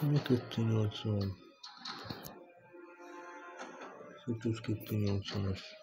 Snippet-Kombination. Snippet-Kombination.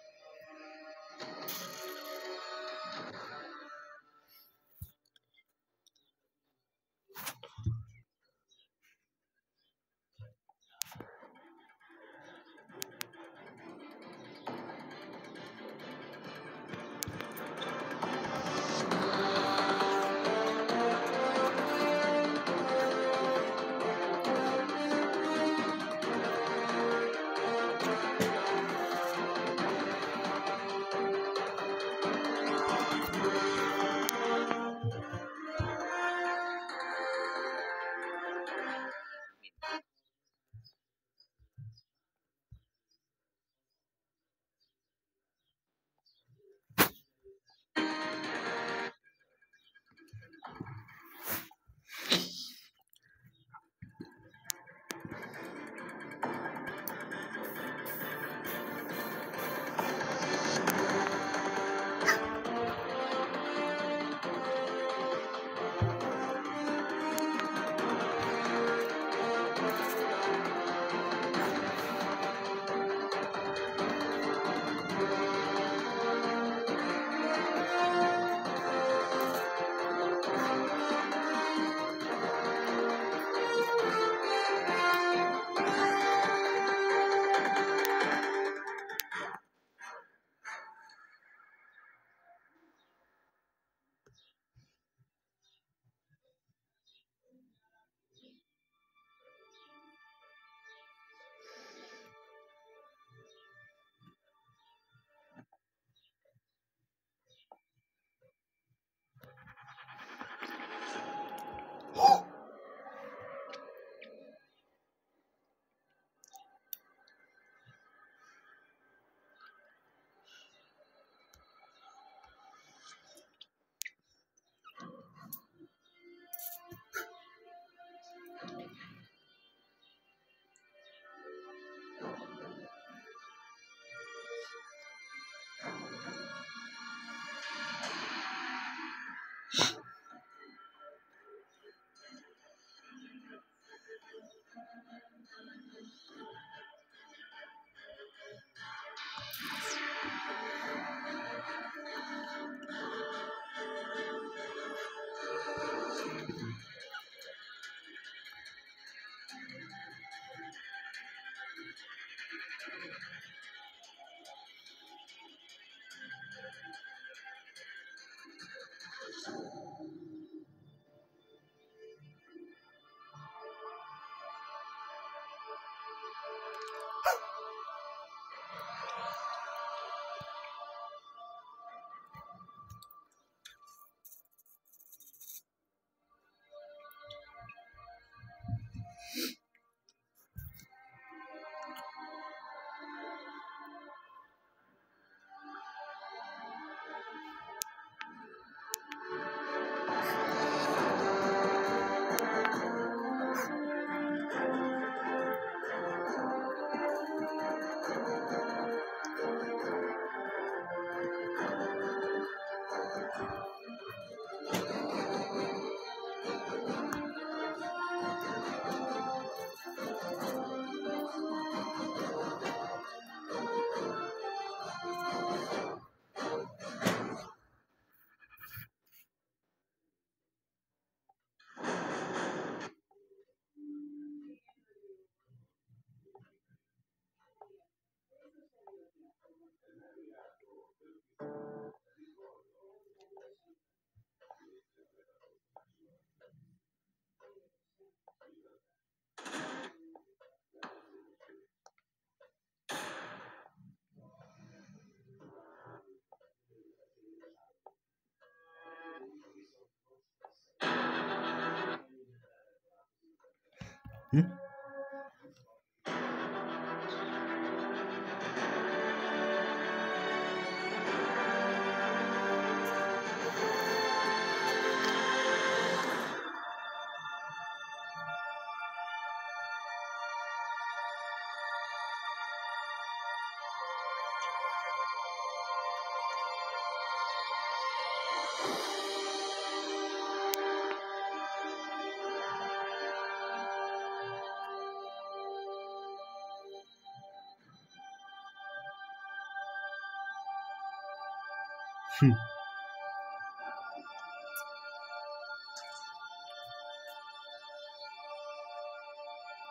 Hmm?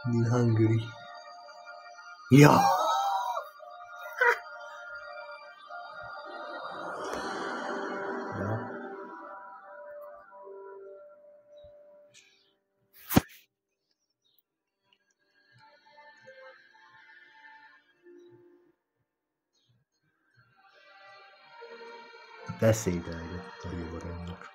Nilhan Gürey. Ya. Beszédelgett a jó rendnek.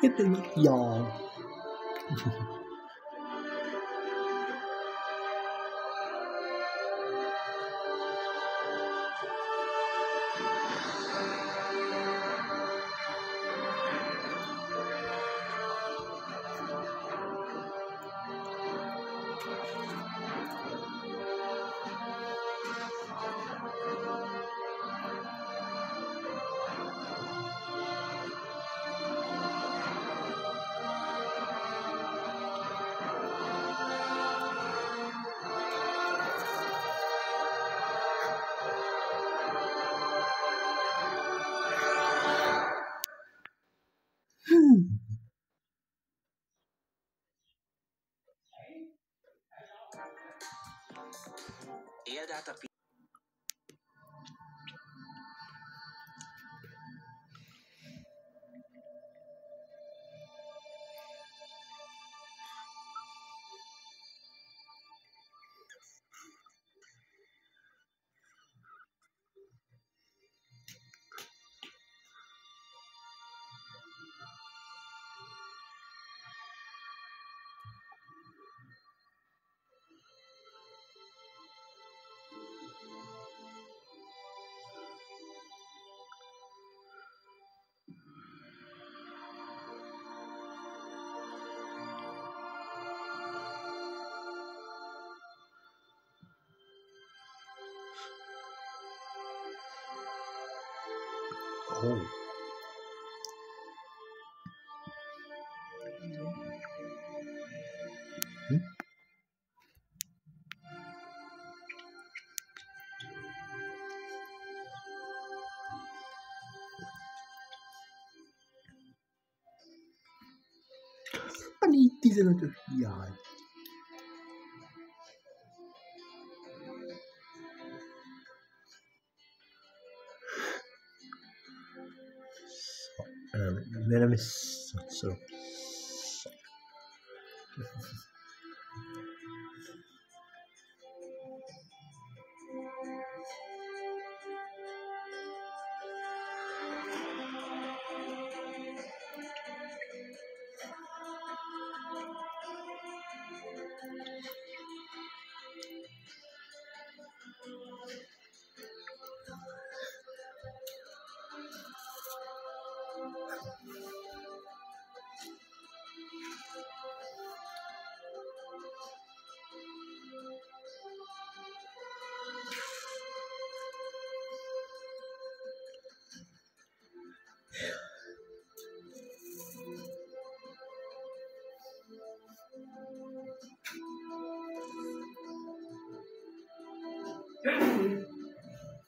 Itu. Panitizen natürlich. Ja, my name is so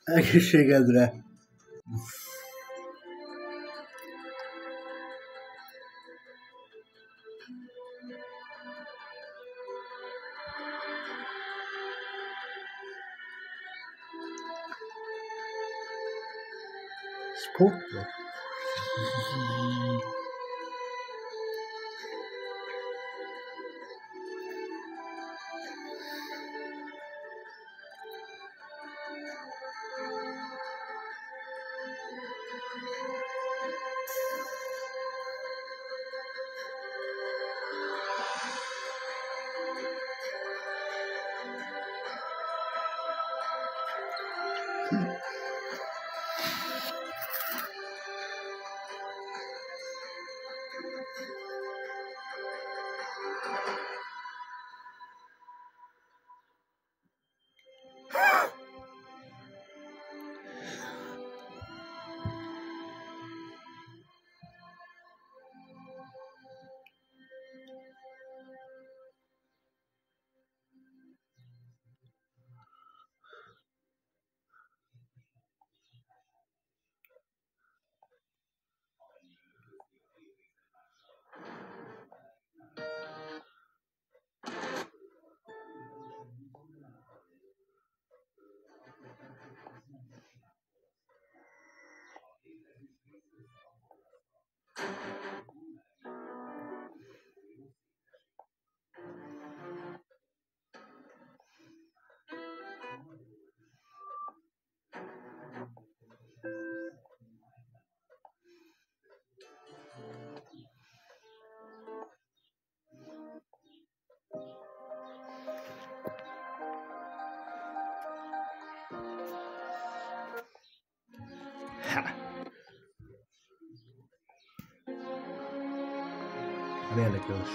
Aí chega André. Sportblad. mannequins.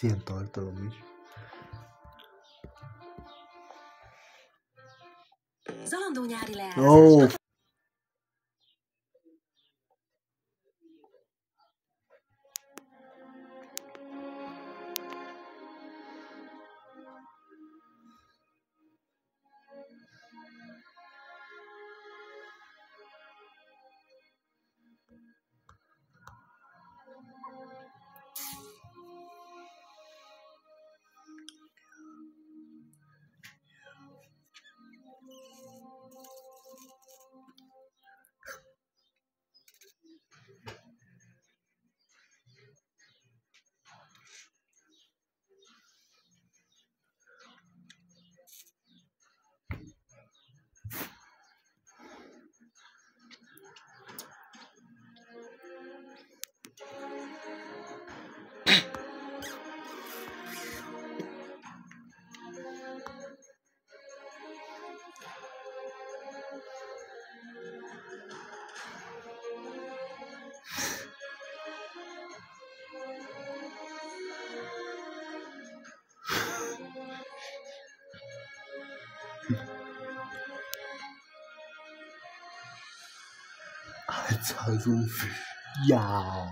siento, Héctor Domínguez. Oh, 才如是呀。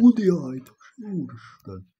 Bu nihayet şu uğraştan.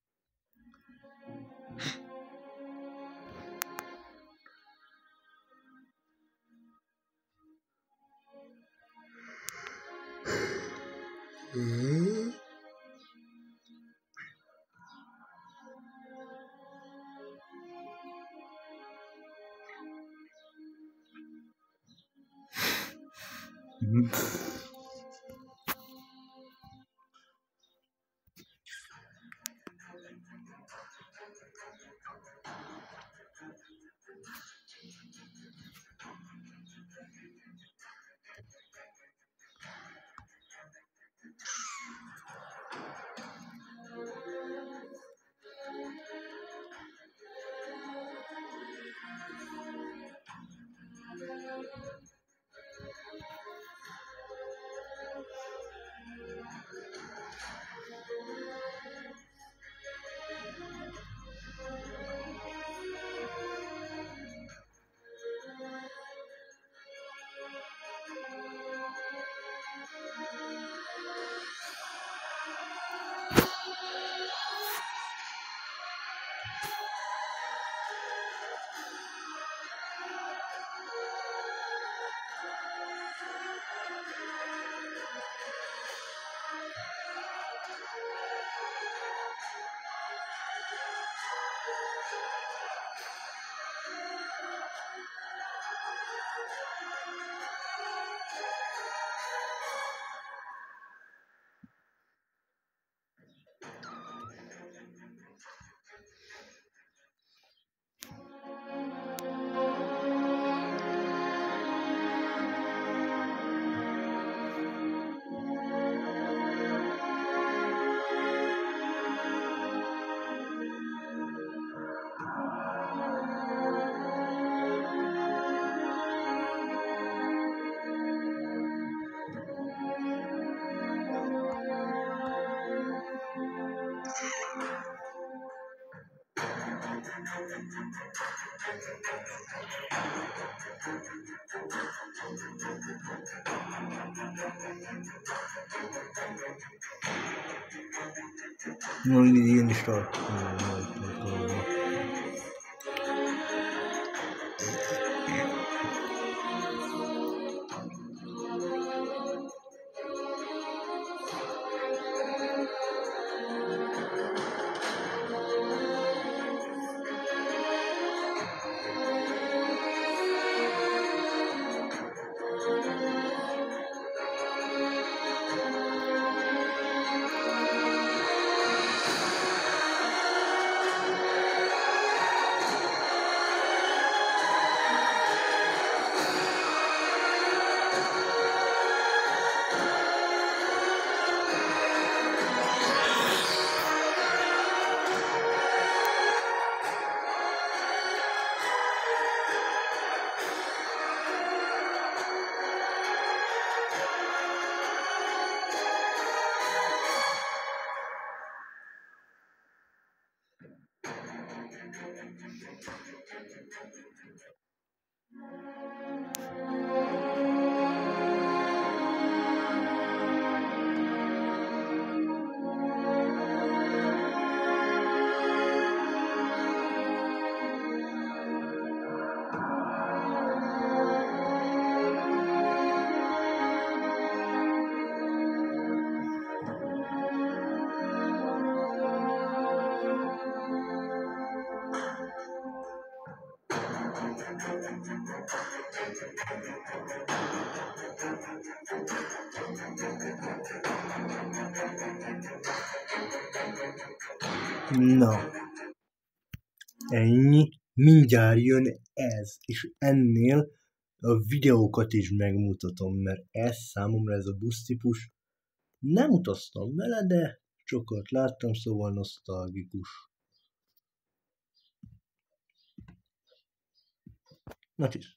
no need even start. Na. Ennyi. Mindjárt jön ez. És ennél a videókat is megmutatom, mert ez számomra ez a busztípus nem utaztam vele, de sokat láttam, szóval nosztalgikus. Tschüss.